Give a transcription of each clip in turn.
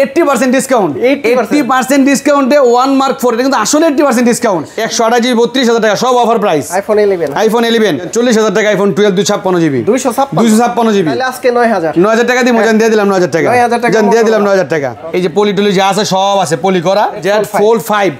Eighty percent discount eighty percent ডিসকাউন্টে one mark four এটা কিন্তু আসলে এইটটি পার্সেন্ট ডিসকাউন্ট একশো আঠাশ জিবি বত্রিশ হাজার টাকা সব offer price iPhone eleven iPhone eleven চল্লিশ হাজার টাকা আইফোন টুয়েলভ দুই ছাপ্পান্ন জিবি দুইশো ছাপ্পান্ন। দুইশো ছাপ্পান্ন জিবি আজকে নয় হাজার। নয় হাজার টাকা জান দিয়ে দিলাম নয় হাজার টাকা। 9,000 দিয়ে দিলাম নয় হাজার টাকা। এই যে পলি টলি যা আছে সব আছে পলি করা। জেড ফোর ফাইভ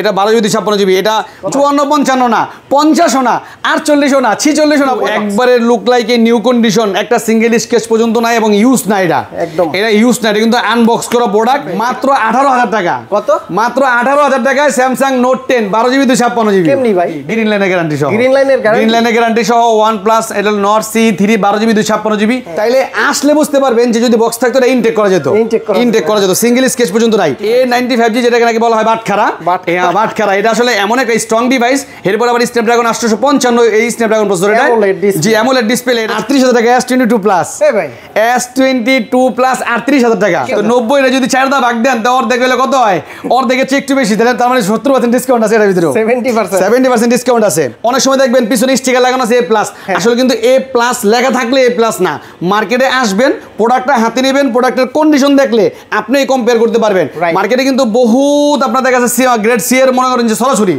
এটা বারো যদি ছাপ্পান্ন জিবি এটা চুয়ান্ন পঞ্চান্ন না পঞ্চাশও না আটচল্লিশও না ছিচল্লিশও না। একবারে look like a new condition একটা সিঙ্গেল স্কেচ পর্যন্ত নাই এবং ইউজ না এটা। একদম। এটা ইউজ না এটা কিন্তু আনবক্স করা প্রোডাক্ট মাত্র আঠারো হাজার টাকা। কত? মাত্র আঠারো হাজার টাকায় স্যামসাং নোট টেন বারো জিবি দুই ছাপ্পান্ন জিবি ভাই? গ্রিন লাইনের গ্যারান্টি সহ। Green line গ্রিন লাইনের গ্যারান্টি সহ ওয়ান প্লাস এটা নট সি থ্রি বারো জিবি দুই ছাপ্পান্ন জিবি তাইলে আসলে বুঝতে পারবেন যে যদি বক্স থাকতো এটা ইনটেক করা যেত। ইনটেক করা যেত। সিঙ্গেল স্কেচ পর্যন্ত নাই। এ নাইনটি ফাইভ জি যেটাকে নাকি বলা হয় বাটখারা। বাটখারা। হ্যাঁ এটা আসলে এমন একটা স্ট্রং ডিভাইস এরপর আবার স্ন্যাপড্রাগন আটশোশো পঞ্চান্ন এই স্ন্যাপড্রাগন প্রসেসর এটা। জি অ্যামোলেড ডিসপ্লে আটত্রিশ হাজার টাকা S twenty two plus S twenty two plus আটত্রিশ হাজার টাকা। নব্বই যদি চারটা ভাগ দেন তো অর্ধেক হলে কত হয়? অর্ধেকের চেয়ে একটু বেশি তাহলে তার মানে সত্তর পার্সেন্ট ডিসকাউন্ট আছে এটার ভিতরে seventy percent. Seventy percent discount আছে। অনেক সময় দেখবেন পিছনে স্টিকার লাগানো আছে এ প্লাস আসলে কিন্তু এ প্লাস লেখা থাকলে এ প্লাস না। মার্কেটে আসবেন প্রোডাক্টটা হাতে নেবেন প্রোডাক্টের কন্ডিশন দেখলে আপনি কম্পেয়ার করতে পারবেন। মার্কেটে কিন্তু বহুত আপনাদের কাছে গ্রেড সি এর মনে করেন যে সরাসরি।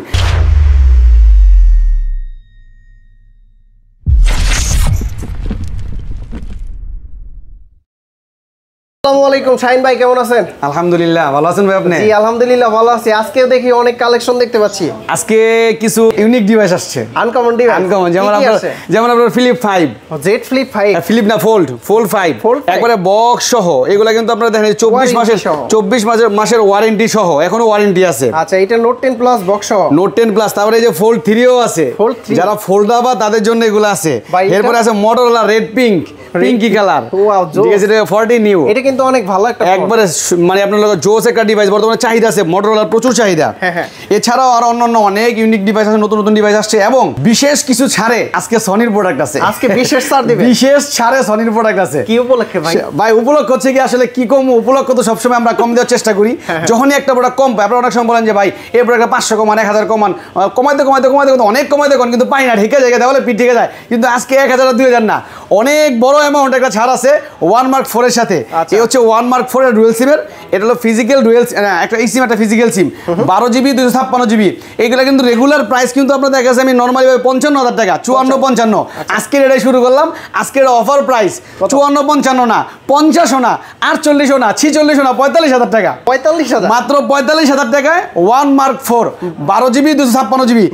আসসালামু আলাইকুম শাহিন ভাই কেমন আছেন? আলহামদুলিল্লাহ ভালো আছেন ভাই আপনি? জি আলহামদুলিল্লাহ ভালো আছি। আজকেও দেখি অনেক কালেকশন দেখতে পাচ্ছি। আজকে কিছু ইউনিক ডিভাইস আসছে। আনকমন ডিভাইস আনকমন যেমন আপনার যেমন আপনার flip Z flip five flip না ফোল্ড ফোল্ড? একবারে বক্স সহ। এগুলা কিন্তু আপনারা দেখেন চব্বিশ Warranty মাসের সহ। চব্বিশ মাসের মাসের ওয়ারেন্টি সহ। এখনও ওয়ারেন্টি আছে। আচ্ছা এটা নোট প্লাস বক্স সহ? নোট প্লাস তারপরে এই যে ফোল্ড থ্রিও আছে। যারা ফোল্ড তাদের জন্য এগুলো আছে। এরপরে আছে Motorola red pink pinky colour Wow, জোস। ঠিক আছে এটা ফর্টি নিউ এটা কিন্তু অনেক ভালো একটা একবারে মানে আপনার জোস একটা ডিভাইস বর্তমানে চাহিদা আছে মটোরোলার প্রচুর চাহিদা। হ্যাঁ, হ্যাঁ। এছাড়াও আরও অন্যান্য অনেক ইউনিক ডিভাইস আছে নতুন নতুন ডিভাইস আসছে এবং বিশেষ কিছু ছাড়ে আজকে সনির প্রোডাক্ট আছে। আজকে বিশেষ ছাড় দিবে? বিশেষ ছাড়ে সনির প্রোডাক্ট আছে। কি উপলক্ষে ভাই? ভাই উপলক্ষ হচ্ছে কি আসলে কি কম উপলক্ষ তো সবসময় আমরা কম দেওয়ার চেষ্টা করি। হ্যাঁ, যখনই একটা প্রোডাক্ট কম পাই আপনারা অনেক সময় বলেন যে ভাই এই প্রোডাক্টটা পাঁচশো কমান এক হাজার কমান কমাইতে কমাইতে কমাইতে অনেক কমাইতে কিন্তু পাই না ঢেকে তাহলে পিঠ ঢেকে যায়। কিন্তু আজকে এক হাজার আর দুই হাজার না। অনেক বড় অ্যামাউন্ট একটা ছাড় আছে ওয়ান মার্ক ফোরের সাথে। আচ্ছা। এই হচ্ছে ওয়ান মার্ক ফোরের ডুয়েল সিমের এটা হলো ফিজিক্যাল ডুয়েল একটা এই সিম একটা ফিজিক্যাল সিম বারো জিবি দুশো ছাপ্পান্ন জিবি এইগুলো কিন্তু রেগুলার প্রাইস কিন্তু আপনার দেখা আমি নর্মালি পঞ্চান্ন হাজার টাকা চুয়ান্ন পঞ্চান্ন। আচ্ছা। আজকের এটাই শুরু করলাম আজকের অফার প্রাইস চুয়ান্ন পঞ্চান্ন না পঞ্চাশও না আটচল্লিশও না ছিচল্লিশও না পঁয়তাল্লিশ হাজার টাকা। পঁয়তাল্লিশ হাজার? মাত্র পঁয়তাল্লিশ হাজার টাকায় ওয়ান মার্ক ফোর বারো জিবি দুশো ছাপ্পান্ন জিবি?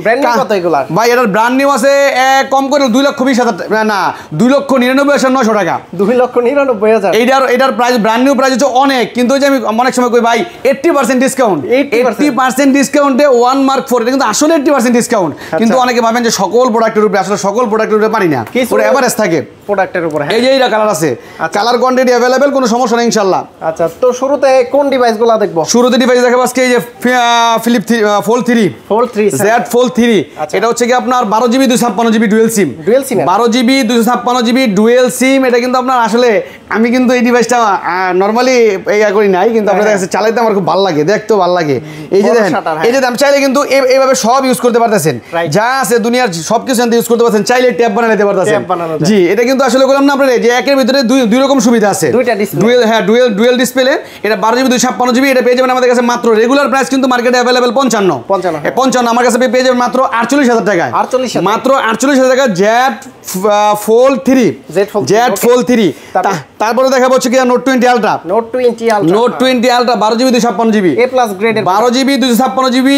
ভাই এটার ব্র্যান্ড নিউ আছে কম করে দুই লক্ষ বিশ হাজার না দুই লক্ষ নিরানব্বই হাজার নশো টাকা। দুই লক্ষ নিরানব্বই হাজার। এইটার এটার প্রাইস ব্র্যান্ড নিউ প্রাইস হচ্ছে অনেক। কিন্তু ওই যে আমি অনেক সময় কই ভাই eighty percent discount 80% eighty percent ডিসকাউন্টে ওয়ান মার্ক ফোর এটা কিন্তু আসলে এইট্টি পার্সেন্ট ডিসকাউন্ট কিন্তু অনেকে ভাবেন যে সকল প্রোডাক্টের উপরে আসলে সকল প্রোডাক্টের উপরে পারি না। ওটা এভারেজ থাকে। প্রোডাক্টের উপর এই যে এইটা কালার আছে। কালার কোয়ান্টিটি অ্যাভেলেবেল কোনো সমস্যা নেই ইনশাল্লাহ আচ্ছা তো শুরুতে কোন ডিভাইসগুলো দেখব? শুরুতে ডিভাইস দেখাবো আজকে এই যে flip fold three fold three Z fold three. এটা হচ্ছে কি আপনার বারো জিবি দুশো ছাপ্পান্ন GB dual SIM Dual SIM? বারো জিবি দুশো ছাপ্পান্ন জিবি ডুয়েল সিম এটা কিন্তু আপনার আসলে আমি কিন্তু এই ডিভাইসটা নর্মালি ইয়া করি নাই কিন্তু আপনাদের কাছে চালাইতে আমার খুব ভালো লাগে দেখতেও ভালো লাগে। এই যে দেখেন হ্যাঁ। এই যে আমি চাইলে কিন্তু এইভাবে সব ইউজ করতে পারতেছেন। যা আছে দুনিয়ার সব কিছু ইউজ করতে পারছেন চাইলে ট্যাব বানাই নিতে পারতেছেন। জি এটা কিন্তু আসলে বললাম না আপনার যে একের ভিতরে দুই দুই রকম সুবিধা আছে। ডুয়েল হ্যাঁ ডুয়েল ডুয়েল ডিসপ্লে এটা বারো জিবি দুই ছাপ্পান্ন জিবি এটা পেয়ে যাবেন আমাদের কাছে মাত্র রেগুলার প্রাইস কিন্তু মার্কেটে অ্যাভেলেবেল পঞ্চান্ন। 55, এ, পঞ্চান্ন আমার কাছে পেয়ে যাবেন মাত্র আটচল্লিশ হাজার টাকায়। 48,000 মাত্র আটচল্লিশ হাজার টাকা Z fold three Z. Fold three তারপর? তারপরে দেখা পাচ্ছি কিনা Note twenty Ultra Note twenty Ultra Note twenty Ultra বারো জিবি দুশো ছাপ্পান্ন জিবি এ প্লাস গ্রেড বারো জিবি দুশো ছাপ্পান্ন জিবি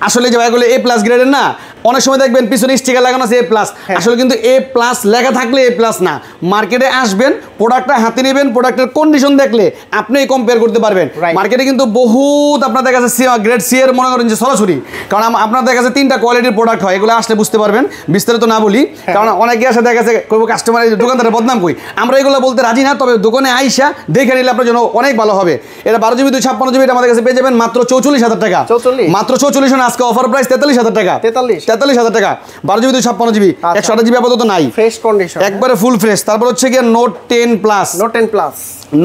আসলে যে ভাইগুলো এ প্লাস গ্রেডের না অনেক সময় দেখবেন পিছনে স্টিকার লাগানো আছে এ প্লাস হ্যাঁ। আসলে কিন্তু এ প্লাস লেখা থাকলে এ প্লাস না। মার্কেটে আসবেন প্রোডাক্টটা হাতে নেবেন প্রোডাক্টের কন্ডিশন দেখলে আপনি কম্পেয়ার করতে পারবেন। মার্কেটে কিন্তু বহুত আপনাদের কাছে গ্রেড সি এর মনে করেন যে সরাসরি। কারণ আপনাদের কাছে তিনটা কোয়ালিটির প্রোডাক্ট হয় এগুলো আসলে বুঝতে পারবেন। বিস্তারিত না বলি হ্যাঁ। কারণ অনেকে আসে দেখা গেছে করব কাস্টমার দোকানদারের বদনাম কই। আমরা এগুলো বলতে রাজি না তবে দোকানে আইসা দেখে নিলে আপনার জন্য অনেক ভালো হবে। এটা বারো জিবি দুই ছাপ্পান্ন জিবি আমাদের কাছে পেয়ে যাবেন মাত্র চৌচল্লিশ হাজার টাকা। 44? মাত্র চৌচল্লিশ আজকে অফার প্রাইস তেতাল্লিশ হাজার টাকা। 43? তেতাল্লিশ হাজার টাকা। বারো জিবি দুই ছাপ্পান্ন জিবি আচ্ছা। একশো আঠাশ জিবি আপাতত নাই। ফ্রেশ কন্ডিশন একবারে ফুল ফ্রেশ তারপর হচ্ছে গিয়ে Note ten plus Note ten plus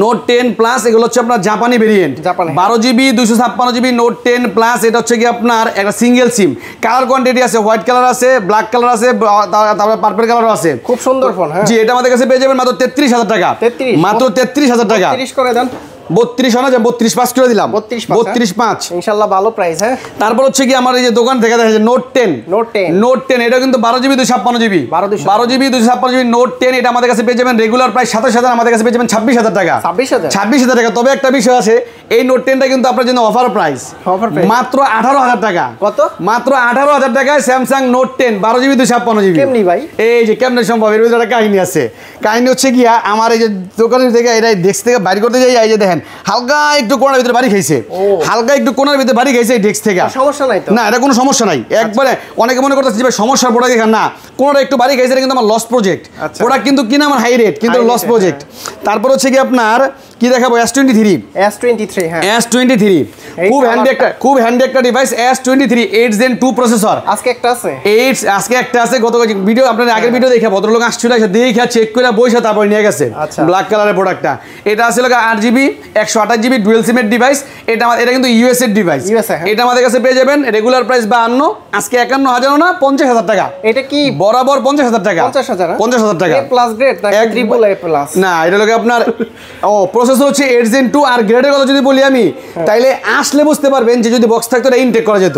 Note ten plus এগুলো হচ্ছে আপনার জাপানি ভেরিয়েন্ট। বারো জিবি দুশো ছাপ্পান্ন জিবি নোট টেন প্লাস এটা হচ্ছে কি আপনার একটা সিঙ্গেল সিম কালার কোয়ান্টিটি আছে হোয়াইট কালার আছে ব্ল্যাক কালার আছে তারপরে পার্পল কালারও আছে। খুব সুন্দর ফোন হ্যাঁ। জি এটা আমাদের কাছে পেয়ে যাবেন মাত্র তেত্রিশ হাজার টাকা। 33? মাত্র তেত্রিশ হাজার টাকা। করে দেন। বত্রিশ আনা যায় বত্রিশ পাঁচ করে দিলাম। 32 পাঁচ, বত্রিশ পাঁচ। ইনশাল্লাহ ভালো প্রাইস হ্যাঁ? তারপর হচ্ছে কি আমার এই যে দোকান থেকে দেখা যায় Note ten Note ten Note ten এটা কিন্তু বারো জিবি দুশো ছাপ্পান্ন জিবি। 12 বারো জিবি দুশো ছাপ্পান্ন জিবি নোট টেন এটা আমাদের কাছে পেয়ে যাবেন রেগুলার প্রায় সাতাশ হাজার আমাদের কাছে পেয়ে যাবেন ছাব্বিশ হাজার টাকা। ছাব্বিশ হাজার? ছাব্বিশ হাজার টাকা। তবে একটা বিষয় আছে এই নোট টেনটা কিন্তু আপনার জন্য অফার প্রাইস Offer price? মাত্র আঠারো হাজার টাকা। কত? মাত্র আঠারো হাজার টাকায় স্যামসাং নোট টেন বারো জিবি দুশো ছাপ্পান্ন জিবি। কেমনি ভাই? এই যে কেমনে সম্ভব? এর ভিতরে একটা কাহিনী আছে। কাহিনী হচ্ছে গিয়া আমার এই যে দোকানের থেকে এটা ডেস্ক থেকে বাড়ি করতে যাই এই যে দেখেন হালকা একটু কোনার ভিতরে বাড়ি খাইছে। হালকা একটু কোনার ভিতরে বাড়ি খাইছে এই ডেস্ক থেকে। সমস্যা নাই না এটা কোনো সমস্যা নাই। একবারে অনেকে মনে করতেছে যে ভাই সমস্যার প্রোডাক্ট এখানে না। কোনোটা একটু বাড়ি খাইছে কিন্তু আমার লস প্রজেক্ট আচ্ছা। প্রোডাক্ট কিন্তু কিনা আমার হাই রেট কিন্তু লস প্রজেক্ট তারপর হচ্ছে কি আপনার কি দেখাবো? S twenty three S twenty three হ্যাঁ এস টোয়েন্টি থ্রি খুব হ্যান্ডি একটা খুব হ্যান্ডি একটা device S twenty three eight gen two processor আজকে একটা আছে। এইট আজকে একটা আছে। গত ভিডিও আপনার আগের ভিডিও দেখে ভদ্রলোক আসছিল এসে দেখে চেক করে বসে তারপর নিয়ে গেছে। ব্ল্যাক কালারের প্রোডাক্টটা এটা আসলে আট জিবি একশো আঠাশ জিবি ডুয়েল সিমের ডিভাইস এটা আমার- এটা কিন্তু ইউএস এর ডিভাইস হ্যাঁ। এটা আমাদের কাছে পেয়ে যাবেন। রেগুলার প্রাইস বা বাহান্ন আজকে একান্ন হাজারও না পঞ্চাশ হাজার টাকা। এটা কি? বরাবর পঞ্চাশ হাজার টাকা। পঞ্চাশ হাজার পঞ্চাশ হাজার টাকা। প্লাস গ্রেড না এটা লোকে আপনার ও প্রসেসর হচ্ছে এইট জেন টু আর গ্রেডের কথা যদি বলি আমি তাইলে আসলে বুঝতে পারবেন যে যদি বক্স থাকতো এটা ইনটেক করা যেত।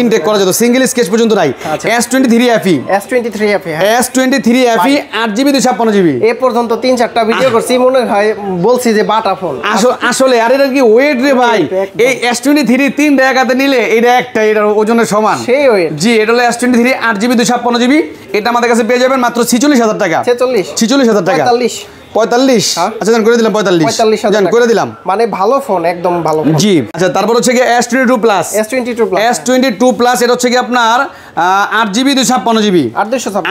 ইনটেক করা যেত। সিঙ্গেল স্কেচ পর্যন্ত নাই। S twenty three FE S twenty three F হ্যাঁ। এস টোয়েন্টি থ্রি এফি আট জিবি দুই ছাপ্পান্ন জিবি এ পর্যন্ত তিন চারটা ভিডিও করছি মনে হয় বলছি যে বাটা ফোন আসলে আর এটা কি ওয়েট রে ভাই? এই এস টোয়েন্টি থ্রি তিন টাকাতে নিলে এটা একটা এটার ওজনের সমান। সেই weight। জি এটা হলো এস টোয়েন্টি থ্রি আট জিবি দুই ছাপ্পান্ন জিবি এটা আমাদের কাছে পেয়ে যাবেন মাত্র ছিচল্লিশ হাজার টাকা। ছেচল্লিশ। ছিচল্লিশ হাজার টাকা। পঁয়তাল্লিশ? হ্যাঁ। আচ্ছা করে দিলাম পঁয়তাল্লিশ। পঁয়তাল্লিশ করে দিলাম। মানে ভালো ফোন একদম ভালো জি আচ্ছা তারপর হচ্ছে কি S twenty two plus S twenty two plus S twenty two plus এটা হচ্ছে কি আপনার আট জিবি দুই ছাপ্পান্ন। জিবি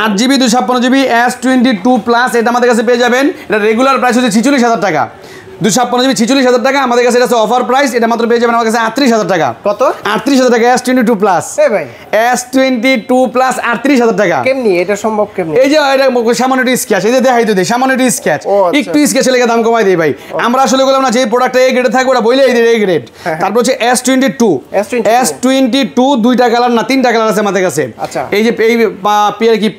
আট জিবি দুই ছাপ্পান্ন GB S twenty two plus এটা আমাদের কাছে পেয়ে যাবেন। এটা রেগুলার প্রাইস হচ্ছে ছিচল্লিশ হাজার টাকা। দুই ছাপ্পান্ন জিবি ছিচল্লিশ হাজার টাকা। আমাদের কাছে এটা অফার প্রাইস এটা মাত্র পেয়ে যাবেন আমার কাছে আটত্রিশ হাজার টাকা। কত? আটত্রিশ হাজার টাকা এস টোয়েন্টি টু প্লাস ভাই। এস টোয়েন্টি টু প্লাস আটত্রিশ হাজার টাকা। কেমনি? এটা সম্ভব কেমনি? এই যে এটা সামান্য স্ক্যাচ এই যে দেখাই তো দেয় সামান্য স্ক্যাচ আচ্ছা। একটু স্ক্যাচে লেগে দাম কমাই দিই ভাই। আমরা আসলে বললাম না যে প্রোডাক্টটা এই গ্রেডে থাকবে ওটা বইলেই দিই এই গ্রেড হ্যাঁ। তারপর হচ্ছে S twenty two S twenty two দুইটা কালার না তিনটা কালার আছে আমাদের কাছে। আচ্ছা। এই যে এই কি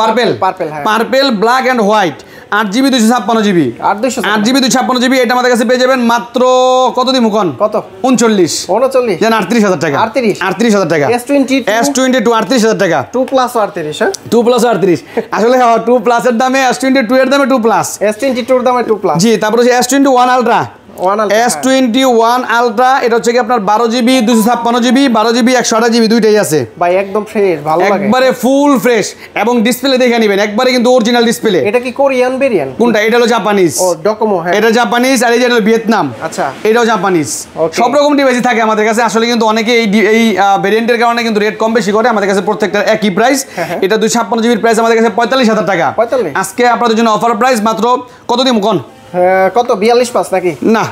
পার্পেল হ্যাঁ। পার্পেল ব্ল্যাক অ্যান্ড হোয়াইট আট জিবি দুশো ছাপ্পান্ন জিবি। আট দুশো আট জিবি দুশো ছাপ্পান্ন জিবি এটা আমাদের কাছে পেয়ে যাবেন মাত্র কত দিন মুখন কত? উনচল্লিশ। উনচল্লিশ। যেন আটত্রিশ হাজার টাকা। 38 আটত্রিশ হাজার টাকা। S twenty S twenty two আটত্রিশ হাজার টাকা। টু প্লাস আটত্রিশ হ্যাঁ? টু প্লাস আটত্রিশ। আসলে টু প্লাসের দামে এস টোয়েন্টি টু এর দামে টু প্লাস এস টোয়েন্টি টুর দামে টু প্লাস জি তারপর S twenty one Ultra S twenty one Ultra এটা হচ্ছে কি আপনার বারো জিবি দুশো ছাপ্পান্ন জিবি বারো জিবি একশো আঠাশ জিবি দুইটাই আছে। ভাই একদম ফ্রেশ ভালো একবারে ফুল ফ্রেশ এবং ডিসপ্লে দেখে নেবেন একবারে কিন্তু অরিজিনাল ডিসপ্লে এটা কি কোরিয়ান কোনটা? এটা হলো জাপানিজ ও ডকোমো হ্যাঁ। এটা জাপানিজ আর এই যে ভিয়েতনাম আচ্ছা। এটাও জাপানিজ সব রকম ডিভাইসই থাকে আমাদের কাছে। আসলে কিন্তু অনেকে এই এই ভেরিয়েন্টের কারণে কিন্তু রেট কম বেশি করে। আমাদের কাছে প্রত্যেকটা একই প্রাইস হ্যাঁ, হ্যাঁ। এটা দুই ছাপ্পান্ন জিবির প্রাইস আমাদের কাছে পঁয়তাল্লিশ হাজার টাকা। আজকে আপনাদের জন্য অফার প্রাইস মাত্র কত দিন কোন? কত? বিয়াল্লিশ পাঁচ নাকি? না